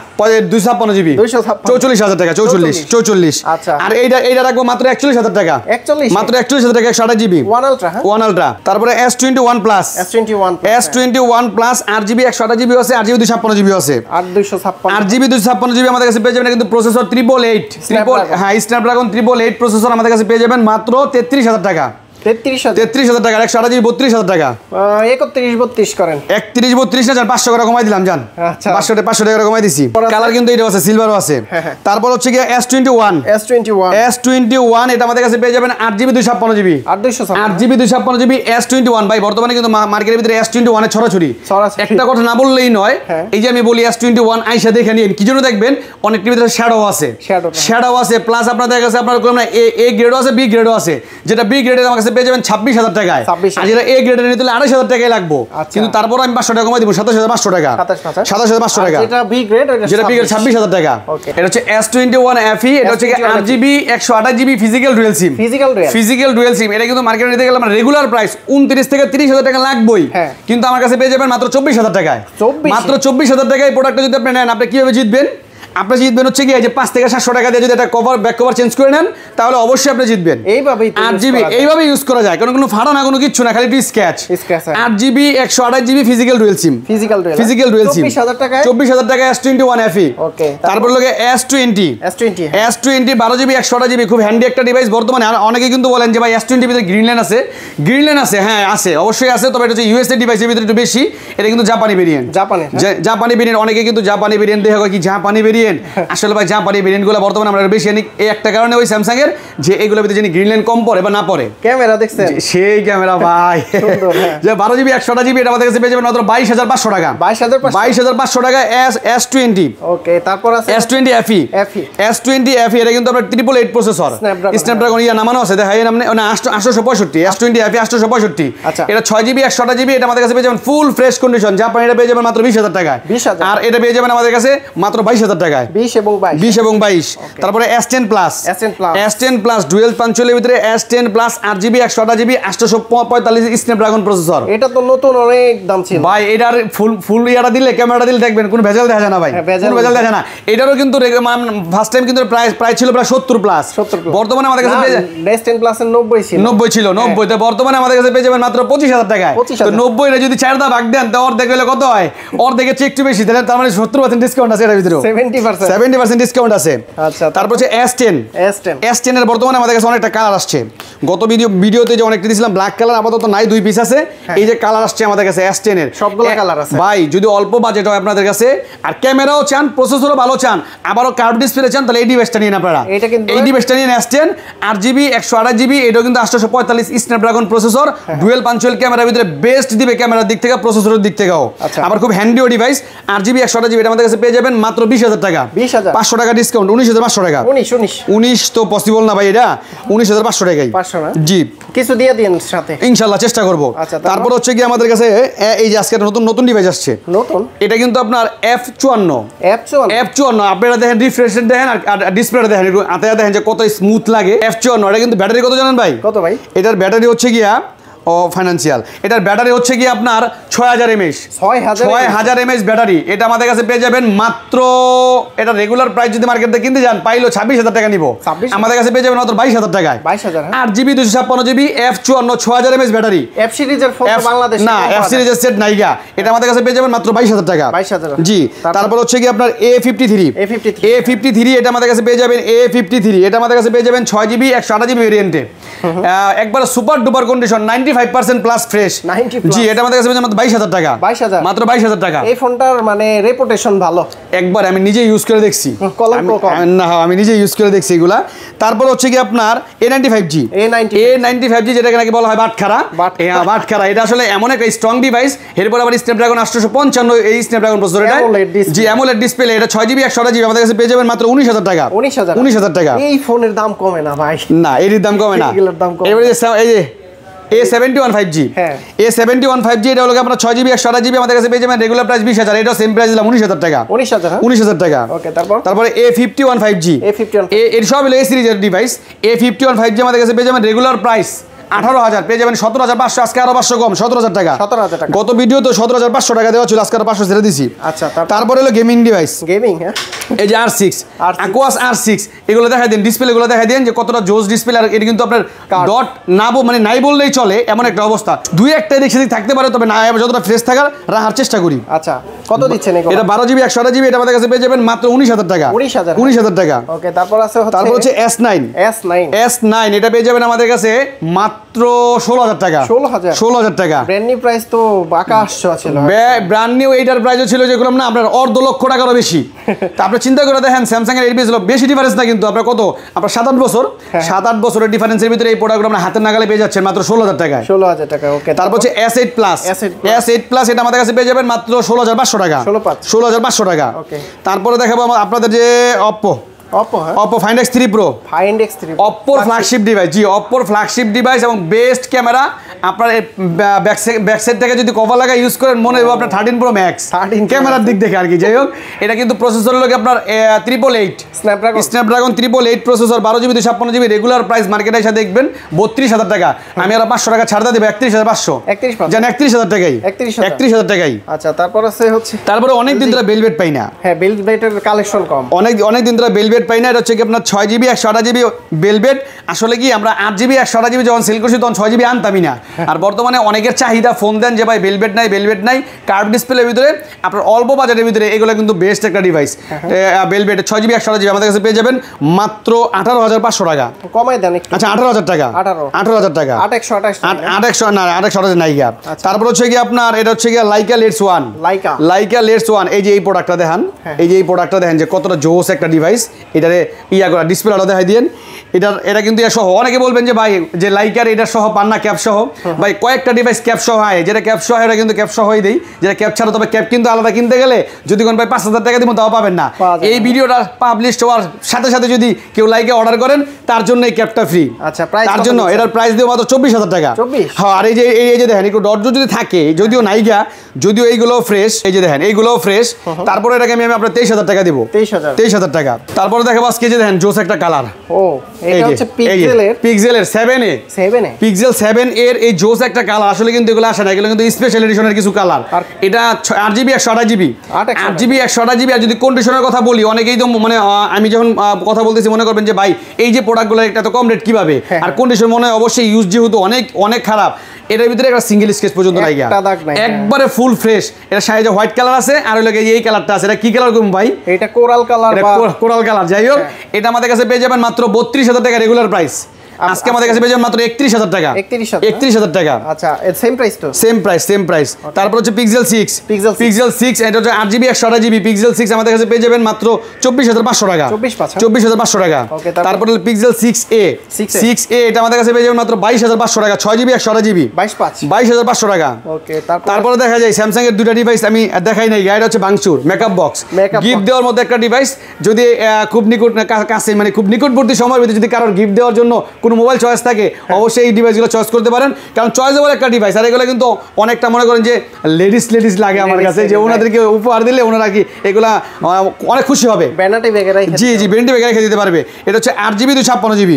দুই ছাপ্পান্ন জিবি। 256 চৌচল্লিশ হাজার টাকা চৌচল্লিশ চৌচল্লিশ। আচ্ছা। আর এইটা এইটা রাখব মাত্র একচল্লিশ হাজার টাকা। 41 মাত্র একচল্লিশ হাজার টাকা একশো আঠাশ জিবি। ওয়ান আলট্রা হ্যাঁ? ওয়ান আলট্রা তারপরে S twenty one plus S twenty one S twenty one plus আট জিবি একশো আঠাশ জিবি আছে আট জিবি দুই ছাপ্পান্ন জিবি আছে। আট দুইশো ছাপ্পান্ন। আট জিবি দুশো ছাপ্পান্ন জিবি আমাদের কাছে পেয়ে যাবেন কিন্তু প্রসেসর ত্রিপল এইট ত্রিপল। হ্যাঁ স্ন্যাপড্রাগন ত্রিপল এইট প্রসেসর আমাদের কাছে পেয়ে যাবেন মাত্র তেত্রিশ হাজার টাকা। তেত্রিশ হাজার। টাকা একশো আঠাশ বত্রিশ হাজার টাকা। একত্রিশ বত্রিশ করেন। একত্রিশ বত্রিশ না যান পাঁচশো টাকা কমাই দিলাম জান। পাঁচশো পাঁচশো টাকা কমাই দিছি। কালার কিন্তু এটাও আছে সিলভারও আছে। তারপর হচ্ছে গিয়ে S twenty one S twenty one S twenty one এটা আমাদের কাছে পেয়ে যাবেন আট জিবি দুই ছাপ্পান্ন জিবি। আট দুইশো আট জিবি দুই ছাপ্পান্ন জিবি এস টোয়েন্টি ওয়ান ভাই বর্তমানে কিন্তু মার্কেটের ভিতরে এস টোয়েন্টি ওয়ানের ছড়াছড়ি। ছড়াছড়ি। একটা কথা না বললেই নয় হ্যাঁ। এই যে আমি বলি এস টোয়েন্টি ওয়ান আইসা দেখে নিন। কি জন্য দেখবেন? অনেকটির ভিতরে শ্যাডো আছে। শ্যাডো আছে প্লাস আপনার দেখা গেছে আপনার এ গ্রেডও আছে বি গ্রেডও আছে। যেটা বি গ্রেডের আমার কাছে পেয়ে যাবেন ছাব্বিশ হাজার টাকায়। 26,000 আর যেটা এ গ্রেডের নিতে আড়াইশ হাজার টাকায় লাগবো। আচ্ছা। কিন্তু তারপর আমি পাঁচশো টাকা কমাই দিব সাতাশ হাজার পাঁচশো টাকা। সাতাশ হাজার পাঁচশো টাকা। যেটা বি গ্রেড ছাব্বিশ। হাজার টাকা। এটা হচ্ছে এস টোয়েন্টি ওয়ান এফি এটা হচ্ছে আট জিবি একশো আঠাশ GB physical dual SIM physical real physical dual SIM এটা কিন্তু মার্কেটে নিতে গেলে আমার রেগুলার প্রাইস উনত্রিশ থেকে তিরিশ হাজার টাকা লাগবেই। হ্যাঁ। কিন্তু আমার কাছে পেয়ে যাবেন মাত্র চব্বিশ হাজার টাকায়। মাত্র চব্বিশ হাজার টাকায় প্রোডাক্টটা যদি আপনি নেন আপনি কীভাবে জিতবেন? আপনি জিতবেন হচ্ছে কি এই যে পাঁচ থেকে সাতশো টাকা দিয়ে যদি একটা কভার ব্যাক কভার চেঞ্জ করে নেন তাহলে অবশ্যই আপনি জিতবেন। এইভাবেই আট জিবি। এইভাবে ইউজ করা যায় কারণ কোনো ফাটা না কোনো কিচ্ছু না খালি একটু স্ক্যাচ হ্যাঁ। আট জিবি একশো আঠাশ GB physical dual SIM physical dual physical dual SIM চব্বিশ হাজার টাকা এস টোয়েন্টি ওয়ান এফি তারপর? লোকে S twenty S twenty S twenty বারো জিবি একশো আঠাশ জিবি খুব হ্যান্ডি একটা ডিভাইস বর্তমানে। আর অনেকে কিন্তু বলেন যে ভাই এস টোয়েন্টি ভিতরে গ্রিন লাইন আছে। গ্রিন লাইন আছে হ্যাঁ আছে অবশ্যই আছে তবে এটা হচ্ছে ইউএসএ ডিভাইসের ভিতরে একটু বেশি। এটা কিন্তু জাপানি ভেরিয়েন্ট জাপানে হ্যাঁ? জাপানি ভেরিয়েন্ট অনেকে কিন্তু জাপানি ভেরিয়েন্ট দেখে কি জাপানি ভেরিয়েন্ট আসলে ভাই জাপানি ভেরিয়েন্টগুলো বর্তমানে আমরা বেশি আনি। এই একটা কারণে ওই স্যামসাং এর যে এগুলোর ভিতরে যিনি গ্রিন লাইন কম পড়ে বা না পড়ে। ক্যামেরা দেখছেন? সেই ক্যামেরা ভাই। সুন্দর, হ্যাঁ। যে বারো জিবি একশো জিবি এটা আমাদের কাছে পেয়ে যাবেন মাত্র বাইশ হাজার পাঁচশো টাকা। বাইশ হাজার বাইশ হাজার পাঁচশো টাকা এস এস টোয়েন্টি ওকে তারপর আছে? S twenty FE FE S twenty FE এটা কিন্তু আপনার ট্রিপল এইট প্রসেসর স্ন্যাপড্রাগন ইয়া নামানো আছে। দেখা যায় নামনে না আটশোশো পঁয়ষট্টি। এস টোয়েন্টি এফি আটশোশো পঁয়ষট্টি। আচ্ছা। এটা ছয় জিবি একশোটা জিবি এটা আমাদের কাছে পেয়ে যাবেন ফুল ফ্রেশ কন্ডিশন জাপান এটা পেয়ে যাবেন মাত্র বিশ হাজার 20,000 আর এটা পেয়ে যাবেন আমাদের কাছে মাত্র বাইশ হাজার এবং বাইশ। বিশ এবং বাইশ। তারপরে S ten plus S10 Plus। S ten plus dual পাঞ্চলের ভিতরে এস টেন প্লাস আট জিবি একশো আটা জিবি আটশোশো পঁয়তাল্লিশ স্ন্যাপড্রাগন প্রসেসর এটা তো নতুন অনেক দাম ছিল। ভাই এটার ফুল ফুল ইয়াটা দিলে ক্যামেরাটা দিলে দেখবেন কোনো ভেজাল দেখা যায় না ভাই। হ্যাঁ, কোনো ভেজাল দেখা যায় না। এটারও কিন্তু ফার্স্ট টাইম কিন্তু প্রাইস প্রাইস ছিল প্রায় সত্তর প্লাস 70 বর্তমানে আমাদের কাছে পেয়ে যায় নেস টেন প্লাসের নব্বই ছিল। নব্বই ছিল নব্বই। তো বর্তমানে আমাদের কাছে পেয়ে যাবেন মাত্র পঁচিশ হাজার টাকায়। 25,000 তো নব্বই যদি চার দা ভাগ দেন তো অর্ধেক হলে কত হয়? অর্ধেকের চেয়ে একটু বেশি তাহলে তার মানে সত্তর পার্সেন্ট ডিসকাউন্ট আছে এটার ভিতরে seventy percent seventy percent discount আছে। আচ্ছা, তারপর? হচ্ছে S ten S ten S টেনের বর্তমানে আমাদের কাছে অনেকটা কালার আসছে। গত ভিডিও ভিডিওতে যে অনেকটা দিয়েছিলাম ব্ল্যাক কালার আপাতত নাই দুই পিস আছে। এই যে কালার আসছে আমাদের কাছে এস টেনের হ্যাঁ। সবগুলো colour আছে। ভাই যদি অল্প বাজেট হয় আপনাদের কাছে আর ক্যামেরাও চান প্রসেসরও ভালো চান আবারও কার্ভ ডিসপ্লে চান তাহলে এই ডিভাইসটা নিন আপনারা। এটা কিন্তু- এই ডিভাইসটা নিন এস টেন আট জিবি একশো আঠাশ জিবি এটাও কিন্তু আটশোশো পঁয়তাল্লিশ স্ন্যাপড্রাগন প্রসেসর হ্যাঁ। ডুয়েল পাঞ্চুয়াল ক্যামেরার ভিতরে বেস্ট দিবে ক্যামেরার দিক থেকে প্রসেসরের দিক থেকেও। আচ্ছা। আবার খুব হ্যান্ডিও ডিভাইস আট জিবি একশো আঠাশ জিবি এটা আমাদের কাছে পেয়ে যাবেন মাত্র বিশ হাজার টাকা? 20,000 পাঁচশো টাকা ডিসকাউন্ট উনিশ হাজার পাঁচশো টাকা। উনিশ উনিশ। উনিশ তো পসিবল না ভাই এটা? উনিশ হাজার পাঁচশো টাকাই। 500 না? জি। কিছু দিয়ে দিন সাথে। ইনশাল্লাহ চেষ্টা করব। তারপর? তারপর হচ্ছে কি আমাদের কাছে এই যে আজকে নতুন নতুন ডিভাইস আসছে। নতুন? এটা কিন্তু আপনার এফ চুয়ান্ন। এফ চুয়ান্ন? আপনারা দেখেন রিফ্রেশের দেখেন আর ডিসপ্লেটা দেখেন একটু হাতে দেখেন যে কত স্মুথ লাগে। এফ চুয়ান্ন এটা কিন্তু ব্যাটারি কত জানেন ভাই? কত ভাই? এটার ব্যাটারি হচ্ছে গিয়া ও ফাইন্যান্সিয়াল এটার ব্যাটারি হচ্ছে কি আপনার ছয় হাজার এমএস ছয় হাজার হাজার এমএস ব্যাটারি এটা আমাদের কাছে পেয়ে যাবেন মাত্র এটা রেগুলার প্রাইস যদি মার্কেটে কিনতে যান পাইলো ছাব্বিশ হাজার টাকা নিবো। 26,000 আমাদের কাছে পেয়ে যাবেন মাত্র বাইশ হাজার টাকায়। 22,000 হ্যাঁ। আট জিবি দুশো ছাপ্পান্ন জিবি এফ চুয়ান্ন ছ হাজার এমএস ব্যাটারি অ্যাপ সিরিজের ফোন বাংলাদেশ না এফ সিরিজের সেট নাইগা এটা আমাদের কাছে পেয়ে যাবেন মাত্র বাইশ হাজার টাকা। 22,000 জি তারপর? হচ্ছে কি আপনার A fifty three A53 A fifty three এটা আমাদের কাছে পেয়ে যাবেন এ ফিফটি থ্রি এটা আমাদের কাছে পেয়ে যাবেন ছয় জিবি একশো আঠাশ জিবি ভেরিয়েন্টে একবার super duper condition ninety five percent plus fresh 90 G এটা আমাদের কাছে মাত্র বাইশ হাজার টাকা। 22,000 মাত্র বাইশ হাজার টাকা। এই ফোনটার মানে রেপুটেশন ভালো। একবার আমি নিজে ইউজ করে দেখছি। না আমি নিজে ইউজ করে দেখছি এগুলা। তারপর হচ্ছে কি আপনার A ninety five G A95 A ninety five G যেটাকে নাকি বলা হয় বাটখারা। বাটখারা। হ্যাঁ এটা আসলে এমন একটা স্ট্রং ডিভাইস এরপর আবার স্ন্যাপড্রাগন আটশোশো পঞ্চান্ন এই স্ন্যাপড্রাগন প্রসেসর এটা। জি অ্যামোলেড ডিসপ্লে এটা ছয় জিবি একশো জিবি আমাদের কাছে পেয়ে যাবেন মাত্র উনিশ হাজার টাকা। 19,000 উনিশ হাজার টাকা। এই ফোনের দাম কমে না ভাই। না এর দাম কমে না। এগুলোর দাম কমে। এই যে A seventy one five G হ্যাঁ। A seventy one five G এটা হলো আপনার ছয় জিবি একশো জিবি আমাদের কাছে পেয়ে যাবেন। রেগুলার প্রাইস বিশ হাজার। এটা সেম প্রাইস দিলাম উনিশ হাজার টাকা। উনিশ হাজার হ্যাঁ? উনিশ হাজার টাকা। তারপরে? A fifty one five G A51 এর সব হলো এ সিরিজের device A fifty one five G আমাদের কাছে পেয়ে যাবেন রেগুলার প্রাইস আঠারো হাজার পেয়ে যাবেন সতেরো হাজার পাঁচশো আজকে আরও পাঁচশো কম সতেরো হাজার টাকা। 17,000 টাকা। গত ভিডিও তো সতেরো হাজার পাঁচশো টাকা দেওয়া ছিল আজকে আরও পাঁচশো ছেড়ে দিছি। আচ্ছা, তারপরে? হলো গেমিং ডিভাইস গেমিং হ্যাঁ? এই যে R six R6 Aquos R six এগুলো দেখা দিন ডিসপ্লে গুলো দেখা দিন যে কতটা জোস ডিসপ্লে আর এটা কিন্তু আপনার ডট না মানে নাই বললেই চলে এমন একটা অবস্থা। দুই একটা এদিক সেদিক থাকতে পারে তবে না যতটা ফ্রেশ থাকার রাখার চেষ্টা করি। আচ্ছা কত দিচ্ছেন এটা বারো জিবি একশো জিবি এটা আমাদের কাছে পেয়ে যাবেন মাত্র উনিশ হাজার টাকা। 19,000 উনিশ হাজার টাকা। ওকে তারপর আছে তারপর হচ্ছে S nine S nine S nine এটা পেয়ে যাবেন আমাদের কাছে মাত্র ষোলো হাজার টাকা। 16,000 ষোলো হাজার টাকা। ব্র্যান্ড নিউ প্রাইস তো ছোঁয়া ছিল ব্র্যান্ড নিউ এইটার প্রাইসও ছিল যেগুলো না আপনার অর্ধ লক্ষ টাকারও বেশি। তা আপনি চিন্তা করে দেখেন স্যামসাং এর এলপিএস বেশি ডিফারেন্স না কিন্তু আপনার কত? আপনার সাত আট বছর। হ্যাঁ। সাত আট বছরের ডিফারেন্সের ভিতরে এই প্রোডাক্টগুলো আপনার হাতের নাগালে পেয়ে যাচ্ছেন মাত্র ষোলো হাজার টাকায়। ষোলো হাজার টাকা ওকে তারপর হচ্ছে S eight plus S8 S eight plus এটা আমাদের কাছে পেয়ে যাবেন মাত্র ষোলো হাজার পাঁচশো টাকা। ষোলো হাজার পাঁচশো টাকা। তারপরে দেখাবো আপনাদের যে অপ্পো হ্যাঁ। X three pro find X three অপ্পোর flagship device জি অপ্পোর ফ্ল্যাগশিপ ডিভাইস এবং বেস্ট ক্যামেরা আপনার ব্যাক সাইড থেকে যদি কভার লাগা ইউজ করেন মনে হবে আপনার থার্টিন প্রো ম্যাক্স 13 ক্যামেরার দিক দেখে আর কি যাই হোক। এটা কিন্তু প্রসেসর লোক আপনার Snapdragon Snapdragon triple eight processor বারো জিবি দুশো ছাপ্পান্ন জিবি রেগুলার প্রাইস মার্কেটে এসে দেখবেন বত্রিশ হাজার টাকা। আমি আর পাঁচশো টাকা ছাড় দেবো একত্রিশ হাজার পাঁচশো। 31,500 জান একত্রিশ হাজার টাকাই। 31,000 একত্রিশ হাজার টাকাই। আচ্ছা তারপর আছে হচ্ছে তারপরে অনেক দিন ধরে বেলভেট পাই না। হ্যাঁ বিল্ড বেটের কালেকশন কম। অনেক অনেক দিন ধরে বেলভেট পাই না এটা হচ্ছে কি আপনার ছয় জিবি একশো আঠাশ জিবি বেলভেট আসলে কি আমরা আট জিবি একশো আঠাশ জিবি যখন সেল করছি তখন ছয় জিবি আনতামই না। আর বর্তমানে অনেকের চাহিদা ফোন দেন যে ভাই বেলভেট নাই বেলভেট নাই। কার্ভ ডিসপ্লের ভিতরে আপনার অল্প বাজারের ভিতরে এগুলো কিন্তু বেস্ট একটা ডিভাইস বেলভেট ছয় জিবি একশো আঠাশ জিবি আমাদের কাছে পেয়ে যাবেন মাত্র আঠারো হাজার পাঁচশো টাকা। কমাই দেন আচ্ছা আঠারো হাজার টাকা। আঠারো। হাজার টাকা। আট একশো আঠাশ আট- আট একশো না আট একশো আঠাশ নাই আচ্ছা। তারপর হচ্ছে কি আপনার এটা হচ্ছে গিয়া Laika let's one Laika. Laika let's one এই যে এই প্রোডাক্টটা দেখান হ্যাঁ। এই যে এই প্রোডাক্টটা দেখেন যে কতটা জোস একটা ডিভাইস এটারে ইয়া করা ডিসপ্লেটা দেখাই দিয়েন। এটার এটা কিন্তু ইয়া সহ। অনেকে বলবেন যে ভাই যে লাইকার এটা সহ পান না ক্যাপ সহ ভাই কয়েকটা ডিভাইস ক্যাপ সহ হয়। যেটা ক্যাপ সহ এটা কিন্তু ক্যাপ সহই দেই। যেটা ক্যাপ ছাড়া তবে ক্যাপ কিন্তু আলাদা কিনতে গেলে যদি কোন ভাই পাঁচ হাজার টাকা দিব তাও পাবেন না। এই ভিডিওটা পাবলিশ হওয়ার সাথে সাথে যদি কেউ লাইকে অর্ডার করেন তার জন্য এই ক্যাপটা ফ্রি আচ্ছা, তার জন্য? এটার প্রাইস দিয়ে মাত্র চব্বিশ হাজার টাকা। 24? হ্যাঁ আর এই যে এই যে দেখেন একটু ডর্জ যদি থাকে যদিও নাইগা যদিও এইগুলো ফ্রেশ এই যে দেখেন এইগুলোও ফ্রেশ তারপরে এটাকে আমি আমি আপনার তেইশ হাজার টাকা দিব। 23,000 তেইশ হাজার টাকা। তারপরে দেখাবো আজকে যে দেখেন জোস একটা কালার ও এটা হচ্ছে পিক্সেলের পিক্সেলের seven A. Seven A? Pixel seven এর এই জোস একটা কালার আসলে কিন্তু এগুলো আসে না এগুলো কিন্তু স্পেশাল এডিশনের কিছু কালার এটা আট জিবি একশো আঠাশ জিবি আট একশো আট জিবি একশো আঠাশ জিবি আর যদি কন্ডিশনের কথা বলি অনেকেই তো মানে আমি যখন কথা বলতেছি মনে করবেন যে ভাই এই যে প্রোডাক্টগুলো একটা তো কম রেট কীভাবে? হ্যাঁ। আর কন্ডিশন মনে হয় অবশ্যই ইউজ যেহেতু অনেক অনেক খারাপ। এটার ভিতরে একটা সিঙ্গেল স্কেচ পর্যন্ত নাই গিয়া। একটা দাগ নাই, হ্যাঁ। একবারে ফুল ফ্রেশ এটা সাইজে হোয়াইট কালার আছে আর ওই এই কালারটা আছে এটা কি কালার কম ভাই এটা কোরাল কালার বা কোরাল কালার যাই হোক হ্যাঁ। এটা আমাদের কাছে পেয়ে যাবেন মাত্র বত্রিশ হাজার টাকা রেগুলার প্রাইস আজকে আমাদের কাছে পেয়ে যাবেন মাত্র একত্রিশ হাজার টাকা। 31,000 একত্রিশ হাজার টাকা। আচ্ছা সেম প্রাইস তো? সেম প্রাইস সেম প্রাইস তারপর হচ্ছে pixel six Pixel 6 pixel six এটা হচ্ছে আট জিবি একশো আঠাশ জিবি পিক্সেল সিক্স আমাদের কাছে পেয়ে যাবেন মাত্র চব্বিশ হাজার পাঁচশো টাকা। 24,500 চব্বিশ হাজার পাঁচশো টাকা। তারপর? তারপর pixel six A 6A six A এটা আমাদের কাছে পেয়ে যাবেন মাত্র বাইশ হাজার পাঁচশো টাকা। ছয় জিবি একশো আঠাশ জিবি বাইশ পাঁচ। বাইশ হাজার পাঁচশো টাকা। ওকে তারপর? দেখা যায় স্যামসাং এর দুটা ডিভাইস আমি দেখাই নাই। গাইড হচ্ছে বাংচুর মেকআপ বক্স গিফট দেওয়ার মধ্যে একটা ডিভাইস যদি খুব নিকট কাছে মানে খুব নিকটবর্তী সময়ের ভিতরে যদি কারোর গিফট দেওয়ার জন্য কোনো মোবাইল চয়েস থাকে হ্যাঁ। অবশ্যই এই ডিভাইসগুলো চয়েস করতে পারেন। কারণ চয়েস চয়েসেবল একটা ডিভাইস আর এগুলো কিন্তু অনেকটা মনে করেন যে লেডিস লেডিস লাগে আমার কাছে যে ওনাদেরকে উপহার দিলে ওনারা কি এগুলা অনেক খুশি হবে। জি জি বেন্টি বেগে রেখে দিতে পারবে। এটা হচ্ছে আট জিবি দুই ছাপ্পান্ন জিবি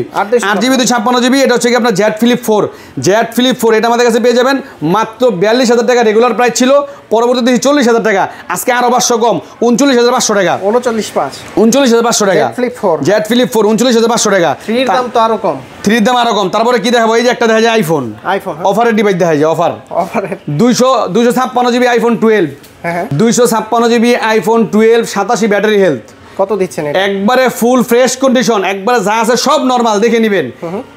আট জিবি দুই ছাপ্পান্ন জিবি এটা হচ্ছে কি আপনার Z flip four Z flip four এটা আমাদের কাছে পেয়ে যাবেন মাত্র বিয়াল্লিশ হাজার টাকা রেগুলার প্রাইস ছিল পরবর্তীতে চল্লিশ হাজার টাকা আজকে আরও পাঁচশো কম উনচল্লিশ হাজার পাঁচশো টাকা। উনচল্লিশ পাঁচ। উনচল্লিশ হাজার পাঁচশো টাকা। Z Flip 4 Z flip four উনচল্লিশ হাজার পাঁচশো টাকা। দাম তো আরও কম। থ্রির দাম আরও কম। তারপরে কি দেখাবো? এই যে একটা দেখা যায় আইফোন আইফোন অফারের ডিভাইস দেখা যায় অফার অফারের দুইশো দুইশো ছাপ্পান্ন জিবি আইফোন টুয়েলভ দুইশো ছাপ্পান্ন জিবি আইফোন টুয়েলভ সাতাশি ব্যাটারি হেলথ কত দিচ্ছেন একবারে ফুল ফ্রেশ কন্ডিশন একবারে যা আছে সব নর্মাল দেখে নেবেন।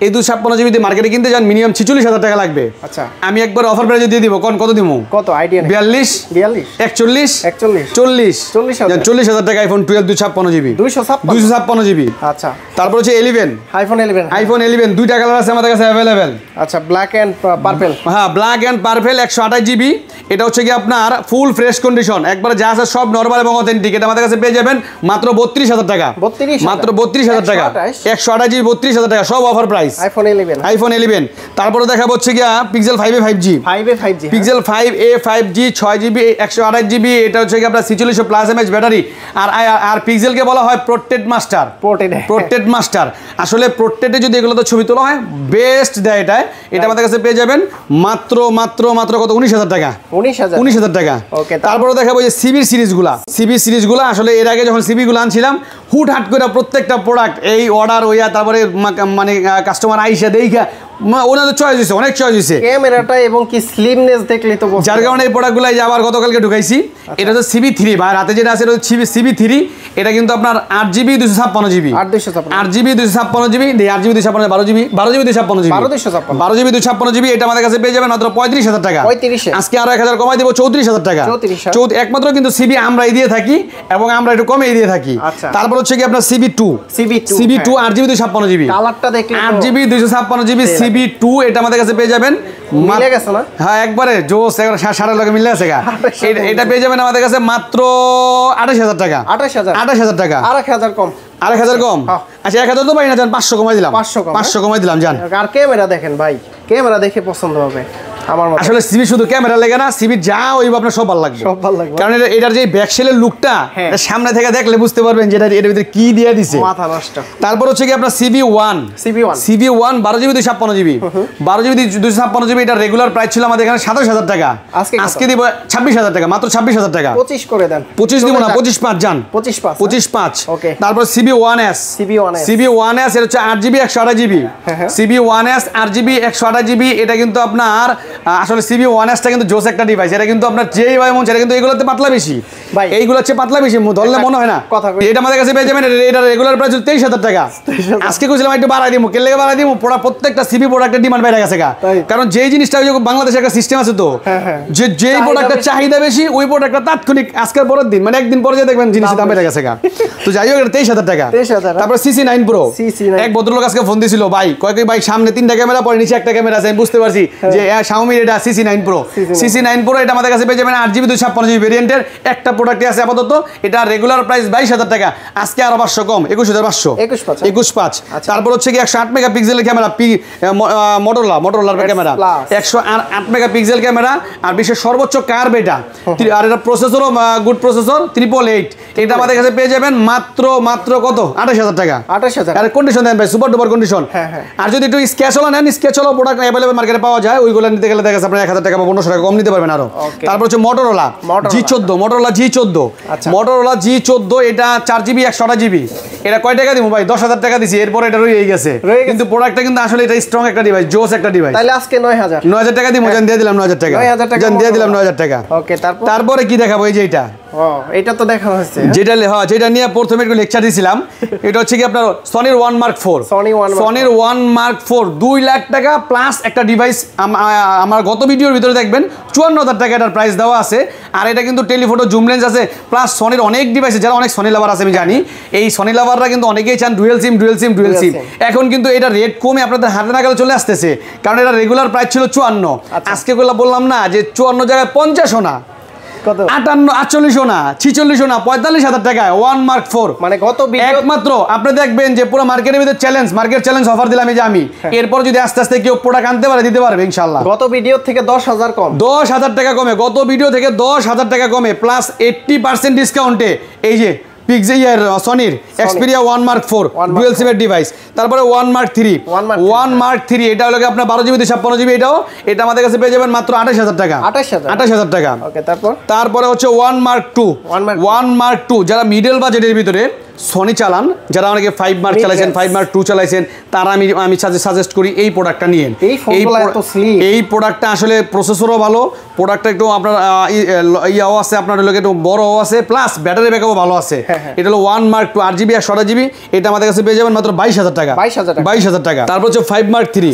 এই দুই ছাপ্পান্ন জিবি মার্কেটে কিনতে যান মিনিমাম ছিচল্লিশ হাজার টাকা লাগবে। আচ্ছা। আমি একবার অফার প্রাইজে দিয়ে দিব কোন কত দিব কত? আইডিয়া বিয়াল্লিশ? বিয়াল্লিশ। একচল্লিশ? একচল্লিশ। চল্লিশ। 40,000 চল্লিশ হাজার টাকা আইফোন টুয়েলভ দুই ছাপ্পান্ন জিবি দুইশো দুইশো ছাপ্পান্ন জিবি আচ্ছা। তারপর হচ্ছে eleven iPhone eleven iPhone eleven দুইটা কালার আছে আমাদের কাছে অ্যাভেলেবেল আচ্ছা ব্ল্যাক অ্যান্ড পার্পেল হ্যাঁ ব্ল্যাক অ্যান্ড পারফেল একশো আঠাশ জিবি এটা হচ্ছে কি আপনার ফুল ফ্রেশ কন্ডিশন একবারে যা আছে সব নর্মাল এবং অথেন্টিক এটা আমাদের কাছে পেয়ে যাবেন। মাত্র বত্রিশ হাজার টাকা। মাত্র বত্রিশ হাজার টাকা। একশো আঠাশ। জিবি বত্রিশ হাজার টাকা সব offer price iPhone eleven iPhone eleven তারপরে দেখা হচ্ছে গিয়া পিক্সেল ফাইভে five G five A five G Pixel five A five G ছয় জিবি একশো আঠাশ জিবি এটা হচ্ছে আপনার ছিচল্লিশশো প্লাস এমএচ ব্যাটারি আর আর- পিক্সেলকে বলা হয় প্রোটেড মাস্টার পোর্টেড প্রোটেড মাস্টার আসলে প্রোটেডে যদি এগুলো তো ছবি তোলা হয় বেস্ট দেয় এটা এটা আমাদের কাছে পেয়ে যাবেন মাত্র মাত্র মাত্র কত? উনিশ হাজার টাকা। উনিশ হাজার। উনিশ হাজার টাকা। তা- তারপরে দেখাবো যে সিবির সিরিজগুলা সিবির সিরিজগুলো আসলে এর আগে যখন সিবিগুলো আনছিলাম। হুট হাট করে প্রত্যেকটা প্রোডাক্ট এই অর্ডার ওইয়া তারপরে মানে কাস্টমার আইসা মা- ওনাদের চয়েস হয়েছে অনেক চয়েস হয়েছে ক্যামেরাটা এবং কি স্লিমনেস দেখলে তো যার কারণে এই প্রোডাক্টগুলো যে আবার গতকালকে ঢুকাইছি আচ্ছা। এটা সিবি থ্রি বা রাতে যেটা আছে এটা সিবি থ্রি এটা কিন্তু আপনার আট জিবি দুশো ছাপ্পান্ন জিবি আট জিবি দুশো ছাপ্পান্ন জিবি আট জিবি দুশো ছাপ্পান্ন বারো জিবি বারো জিবি দুশো ছাপ্পান্ন জিবি বারো জিবি দুশো ছাপ্পান্ন জিবি এটা আমাদের কাছে পেয়ে যাবেন মাত্র পঁয়ত্রিশ হাজার টাকা। 35 আজকে আরও এক হাজার কমাই দেবো চৌত্রিশ হাজার টাকা। 34,000 চৌত একমাত্র কিন্তু সিবি আমরাই দিয়ে থাকি এবং আমরা একটু কমেই দিয়ে থাকি। আচ্ছা। তারপর হচ্ছে কি আপনার CB two CB2, CB two. আট জিবি দুশো ছাপ্পান্ন জিবি আট জিবি দুশো ছাপ্পান্ন জিবি সিবি টু এটা আমাদের কাছে পেয়ে যাবেন? হ্যাঁ একবারে জোস একবার সাড়ে লগে মিলে আছে এটা- পেয়ে যাবেন আমাদের কাছে মাত্র আঠাশ হাজার টাকা। আঠাশ হাজার। আঠাশ হাজার টাকা। আর এক হাজার কম। আর এক হাজার কম? হ্যাঁ। আচ্ছা এক হাজার তো পাই না যান পাঁচশো কমাই দিলাম। 500 কম, পাঁচশো কমাই দিলাম যান। আর ক্যামেরা দেখেন ভাই। ক্যামেরা দেখে পছন্দ হবে। আমার আসলে সিবি শুধু ক্যামেরা লেগে না সিবি যা ওইব আপনার সব ভালো লাগবে। সব ভালো লাগবে। কারণ এটা- এটার যে ব্যাকশেলের লুকটা হ্যাঁ। সামনে থেকে দেখলে বুঝতে পারবেন যে এটা এর ভিতরে কি দিয়ে দিছে। মাথা নষ্ট। তারপর হচ্ছে কি আপনার CB one. CB one. CB one বারো জিবি দুই ছাপ্পান্ন জিবি। বারো জিবি দুই ছাপ্পান্ন জিবি এটা রেগুলার প্রাইস ছিল আমাদের এখানে সাতাশ হাজার টাকা। আজকে আজকে দিব ছাব্বিশ হাজার টাকা মাত্র ছাব্বিশ হাজার টাকা। পঁচিশ করে দেন। পঁচিশ দিব না। পঁচিশ পাঁচ যান। পঁচিশ পাঁচ পঁচিশ পাঁচ. তারপর CB one S. CB one CB one S এটা হচ্ছে আট জিবি একশো আঠাশ জিবি। হ্যাঁ, হ্যাঁ। সিবি ওয়ান এস আট জিবি একশো আঠাশ জিবি এটা কিন্তু আপনার আসলে সিবি ওয়ান এসটা কিন্তু জোস একটা ডিভাইস এটা কিন্তু আপনার যেই ভাই মন এটা কিন্তু এগুলোতে পাতলা বেশি। ভাই। এইগুলো হচ্ছে পাতলা বেশি ধরলে মনে হয় না। কথা। এটা আমাদের কাছে পেয়ে যাবেন এটা- রেগুলার প্রাইস তেইশ হাজার টাকা। আজকে কইছিলাম একটু বাড়াই দিব কেলে বাড়াই দিব পোড়া প্রত্যেকটা সিবি প্রোডাক্টের ডিমান্ড বেড়ে গেছে গা। কারণ যেই জিনিসটা বাংলাদেশের একটা সিস্টেম আছে তো হ্যাঁ, হ্যাঁ। যে যেই প্রোডাক্টের। চাহিদা বেশি ওই প্রোডাক্টটা তাৎক্ষণিক আজকের পরের দিন মানে একদিন পরে যে দেখবেন জিনিসের দাম বেড়ে গেছে গা। তো যাই হোক এটা তেইশ হাজার টাকা। 23,000 তারপর সিসি নাইন প্রো CC9 এক ভদ্রলোক আজকে ফোন দিছিল ভাই কয়েক ভাই সামনে তিনটা ক্যামেরা পরে নিচে একটা ক্যামেরা আছে আমি বুঝতে পারছি যে শাওমি এটা CC nine pro CC nine pro এটা আমাদের কাছে পেয়ে যাবেন আট জিবি দুই ছাপ্পান্ন জিবি ভেরিয়েন্টের একটা প্রোডাক্টই আছে আপাতত। এটা রেগুলার প্রাইস বাইশ হাজার টাকা। আজকে আরও পাঁচশো কম একুশ হাজার পাঁচশো। একুশ পাঁচ আচ্ছা। তারপর হচ্ছে কি একশো আট মেগা পিক্সেলের ক্যামেরা পি মোটরলা মোটরলার ক্যামেরা। একশো আট মেগা পিক্সেল ক্যামেরা আর বিশ্বের সর্বোচ্চ কার্ভ এটা আর এটা প্রসেসরও গুড প্রসেসর ট্রিপল এইট এটা আমাদের কাছে পেয়ে যাবেন মাত্র মাত্র কত? আঠাশ হাজার টাকা। আঠাশ হাজার। আর কন্ডিশন দেন ভাই সুপার ডুপার কন্ডিশন হ্যাঁ, হ্যাঁ। আর যদি একটু স্কেচলো নেন স্কেচলো প্রোডাক্ট অ্যাভেলেবল মার্কেটে পাওয়া যায় ওইগুলো নিতে গেলে দেখা যাচ্ছে আপনার এক হাজার টাকা বা পনেরোশো টাকা কম নিতে পারবেন আরও। তারপর হচ্ছে মোটরোলা Motorola। জি চোদ্দ মোটরোলা জি চোদ্দ। আচ্ছা। মোটরোলা জি চোদ্দ এটা চার জিবি একশো জিবি এটা কয় টাকা দিব ভাই? দশ হাজার টাকা দিছি এরপর এটা রয়ে গেছে। কিন্তু প্রোডাক্টটা কিন্তু আসলে এটা স্ট্রং একটা ডিভাইস জোস একটা ডিভাইস তাহলে আজকে নয় হাজার। নয় হাজার টাকা দিব জান দিয়ে দিলাম নয় হাজার টাকা। 9,000 টাকা জান দিয়ে দিলাম। নয় হাজার টাকা। ওকে তারপর? তারপরে কি দেখাবো এই যে এটা? এটা তো দেখানো যেটা হ্যাঁ যেটা নিয়ে প্রথমে একটু লেকচার দিয়েছিলাম এটা হচ্ছে কি আপনার সনির ওয়ান মার্ক ফোর সনির ওয়ান মার্ক ফোর দুই লাখ টাকা প্লাস একটা ডিভাইস আমার গত ভিডিওর ভিতরে দেখবেন চুয়ান্ন হাজার টাকা এটার প্রাইস দেওয়া আছে। আর এটা কিন্তু টেলিফোটো জুম লেন্স আছে প্লাস সনির অনেক ডিভাইস যারা অনেক সনি লাভার আছে আমি জানি। এই সনি লাভাররা কিন্তু অনেকেই চান dual sim dual sim dual sim এখন কিন্তু এটা রেট কমে আপনাদের হাতে নাগালে চলে আসতেছে কারণ এটা রেগুলার প্রাইস ছিল চুয়ান্ন। আচ্ছা। আজকে গুলো বললাম না যে চুয়ান্ন জায়গায় পঞ্চাশও না। কত? আটান্ন আটচল্লিশও না ছিচল্লিশও না পঁয়তাল্লিশ হাজার টাকায় ওয়ান মার্ক ফোর মানে গত একমাত্র আপনি দেখবেন যে পুরো মার্কেটের ভিতরে চ্যালেঞ্জ মার্কেট চ্যালেঞ্জ অফার দিলাম এই যে আমি। হ্যাঁ। এরপর যদি আস্তে আস্তে কেউ প্রোডাক্ট আনতে পারে দিতে পারবে ইনশাল্লাহ গত ভিডিও থেকে দশ হাজার কম। দশ হাজার টাকা কমে গত ভিডিও থেকে দশ হাজার টাকা কমে প্লাস এইটটি পার্সেন্ট ডিসকাউন্টে এই যে পিক্সে ইয়ার সনির Xperia one mark four dual সিমের ডিভাইস তারপরে one mark three one mark three এটা হলো আপনার বারো জিবি ছাপ্পান্ন জিবি এটাও। এটা আমাদের কাছে পেয়ে যাবেন মাত্র আঠাশ হাজার টাকা। আঠাশ হাজার। টাকা। তারপর? তারপরে হচ্ছে one mark two one mark two যারা মিডল বাজেটের ভিতরে সনি চালান যারা অনেকে ফাইভ মার্ক চালাইছেন ফাইভ মার্ক টু চালাইছেন তারা আমি আমি সাজেস্ট করি এই প্রোডাক্টটা নিয়েন এই প্রোডাক্টটা আসলে প্রসেসরও ভালো প্রোডাক্টটা একটু আপনার ইয়াও আছে আপনার হলো একটু বড়ও আছে প্লাস ব্যাটারি ব্যাকআপও ভালো আছে। হ্যাঁ, হ্যাঁ। এটা হলো ওয়ান মার্ক টু আট জিবি আর একশো জিবি এটা আমাদের কাছে পেয়ে যাবেন মাত্র বাইশ হাজার টাকা। 22,000 টাকা। বাইশ হাজার টাকা। তারপর হচ্ছে five mark three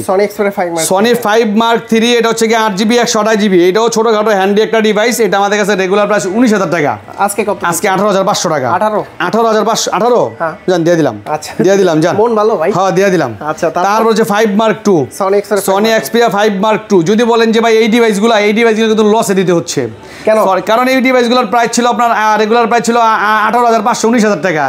Sony five mark three এটা হচ্ছে কি আট জিবি এক আঠাশ জিবি এটাও ছোটোখাটো হ্যান্ডি একটা ডিভাইস এটা আমাদের কাছে রেগুলার প্রাইস উনিশ হাজার টাকা। আজকে আজকে আঠারো হাজার পাঁচশো টাকা। 18? আঠারো হাজার পাঁচশো আঠারো হ্যাঁ। জান দিয়ে দিলাম আচ্ছা। দিয়ে দিলাম জান মন ভালো ভাই। হ্যাঁ দিয়ে দিলাম আচ্ছা, তারপর? হচ্ছে five mark two Sony five mark two যদি বলেন যে ভাই এই ডিভাইসগুলো এই ডিভাইসগুলো কিন্তু লসে দিতে হচ্ছে কেন? কারণ এই ডিভাইসগুলোর প্রাইস ছিল আপনার রেগুলার প্রাইস ছিল আঠারো হাজার পাঁচশো উনিশ হাজার টাকা।